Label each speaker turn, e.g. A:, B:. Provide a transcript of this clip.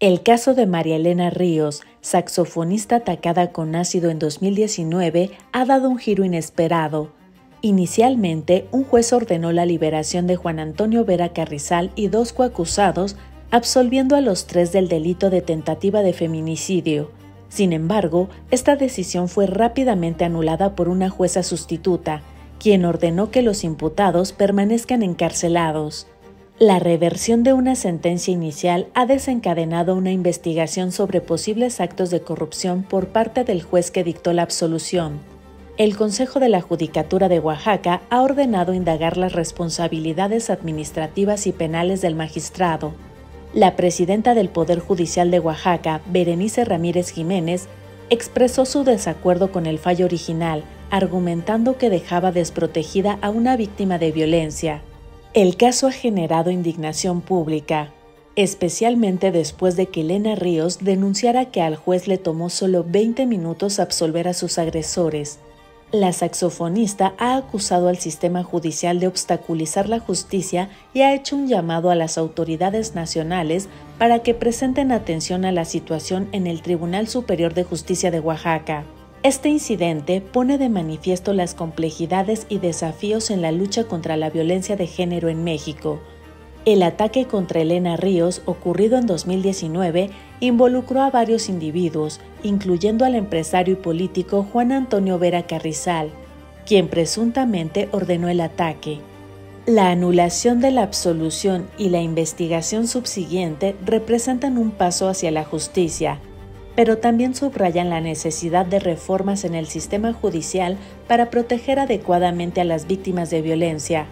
A: El caso de María Elena Ríos, saxofonista atacada con ácido en 2019, ha dado un giro inesperado. Inicialmente, un juez ordenó la liberación de Juan Antonio Vera Carrizal y dos coacusados, absolviendo a los tres del delito de tentativa de feminicidio. Sin embargo, esta decisión fue rápidamente anulada por una jueza sustituta, quien ordenó que los imputados permanezcan encarcelados. La reversión de una sentencia inicial ha desencadenado una investigación sobre posibles actos de corrupción por parte del juez que dictó la absolución. El Consejo de la Judicatura de Oaxaca ha ordenado indagar las responsabilidades administrativas y penales del magistrado. La presidenta del Poder Judicial de Oaxaca, Berenice Ramírez Jiménez, expresó su desacuerdo con el fallo original, argumentando que dejaba desprotegida a una víctima de violencia. El caso ha generado indignación pública, especialmente después de que Elena Ríos denunciara que al juez le tomó solo 20 minutos absolver a sus agresores. La saxofonista ha acusado al sistema judicial de obstaculizar la justicia y ha hecho un llamado a las autoridades nacionales para que presenten atención a la situación en el Tribunal Superior de Justicia de Oaxaca. Este incidente pone de manifiesto las complejidades y desafíos en la lucha contra la violencia de género en México. El ataque contra Elena Ríos, ocurrido en 2019, involucró a varios individuos, incluyendo al empresario y político Juan Antonio Vera Carrizal, quien presuntamente ordenó el ataque. La anulación de la absolución y la investigación subsiguiente representan un paso hacia la justicia, pero también subrayan la necesidad de reformas en el sistema judicial para proteger adecuadamente a las víctimas de violencia